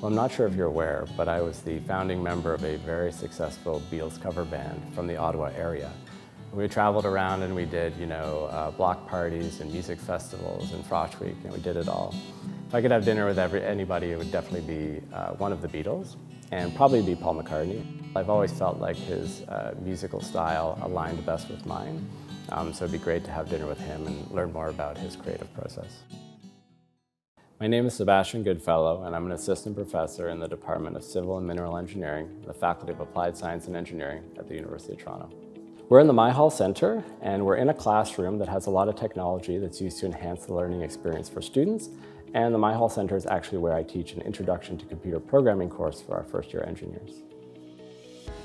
Well, I'm not sure if you're aware, but I was the founding member of a very successful Beatles cover band from the Ottawa area. We traveled around and we did, you know, uh, block parties and music festivals and Frosh Week, and we did it all. If I could have dinner with every, anybody, it would definitely be uh, one of the Beatles, and probably be Paul McCartney. I've always felt like his uh, musical style aligned best with mine, um, so it'd be great to have dinner with him and learn more about his creative process. My name is Sebastian Goodfellow, and I'm an assistant professor in the Department of Civil and Mineral Engineering, the Faculty of Applied Science and Engineering at the University of Toronto. We're in the Myhal Center, and we're in a classroom that has a lot of technology that's used to enhance the learning experience for students. And the Myhal Center is actually where I teach an Introduction to Computer Programming course for our first year engineers.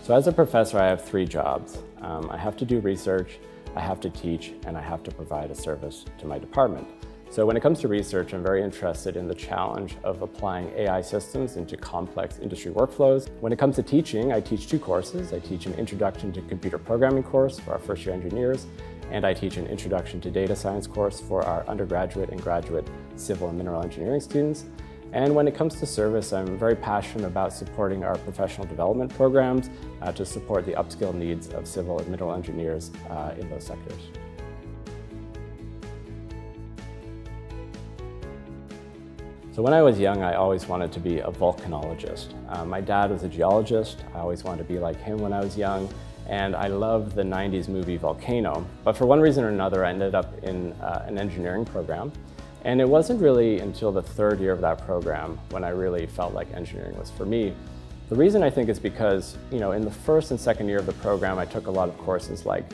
So as a professor, I have three jobs. Um, I have to do research, I have to teach, and I have to provide a service to my department. So when it comes to research, I'm very interested in the challenge of applying AI systems into complex industry workflows. When it comes to teaching, I teach two courses. I teach an Introduction to Computer Programming course for our first year engineers, and I teach an Introduction to Data Science course for our undergraduate and graduate civil and mineral engineering students. And when it comes to service, I'm very passionate about supporting our professional development programs uh, to support the upskill needs of civil and mineral engineers uh, in those sectors. So when I was young, I always wanted to be a volcanologist. Uh, my dad was a geologist. I always wanted to be like him when I was young. And I loved the 90s movie Volcano. But for one reason or another, I ended up in uh, an engineering program. And it wasn't really until the third year of that program when I really felt like engineering was for me. The reason I think is because, you know, in the first and second year of the program, I took a lot of courses like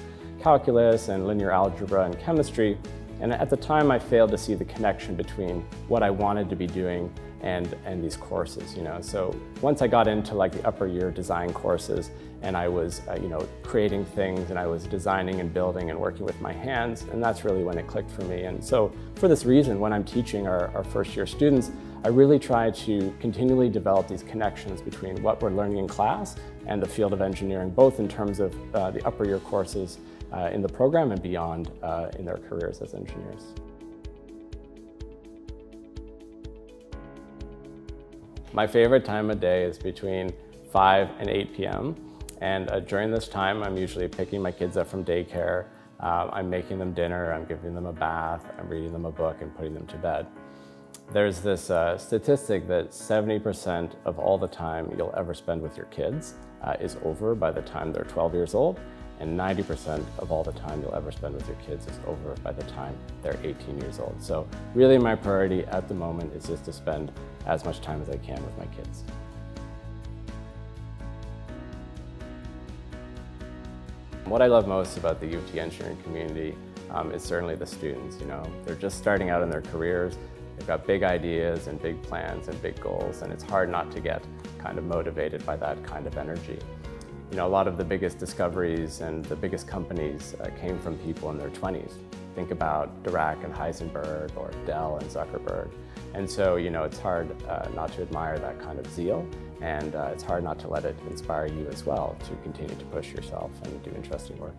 calculus and linear algebra and chemistry. And at the time, I failed to see the connection between what I wanted to be doing and, and these courses, you know. So once I got into like the upper year design courses and I was, uh, you know, creating things and I was designing and building and working with my hands, and that's really when it clicked for me. And so for this reason, when I'm teaching our, our first year students, I really try to continually develop these connections between what we're learning in class and the field of engineering, both in terms of uh, the upper year courses uh, in the program and beyond uh, in their careers as engineers. My favorite time of day is between 5 and 8 p.m. And uh, during this time, I'm usually picking my kids up from daycare. Uh, I'm making them dinner, I'm giving them a bath, I'm reading them a book and putting them to bed. There's this uh, statistic that 70% of all the time you'll ever spend with your kids uh, is over by the time they're 12 years old and 90% of all the time you'll ever spend with your kids is over by the time they're 18 years old. So really my priority at the moment is just to spend as much time as I can with my kids. What I love most about the U of T engineering community um, is certainly the students. You know, they're just starting out in their careers. They've got big ideas and big plans and big goals, and it's hard not to get kind of motivated by that kind of energy. You know, a lot of the biggest discoveries and the biggest companies uh, came from people in their 20s. Think about Dirac and Heisenberg or Dell and Zuckerberg. And so, you know, it's hard uh, not to admire that kind of zeal and uh, it's hard not to let it inspire you as well to continue to push yourself and do interesting work.